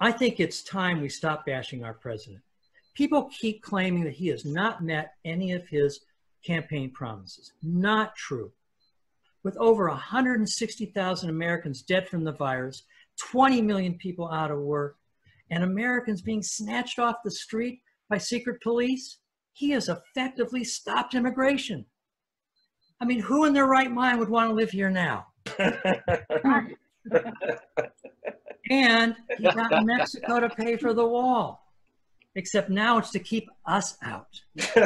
I think it's time we stop bashing our president. People keep claiming that he has not met any of his campaign promises. Not true. With over 160,000 Americans dead from the virus, 20 million people out of work, and Americans being snatched off the street by secret police, he has effectively stopped immigration. I mean, who in their right mind would want to live here now? and he got Mexico to pay for the wall. Except now it's to keep us out.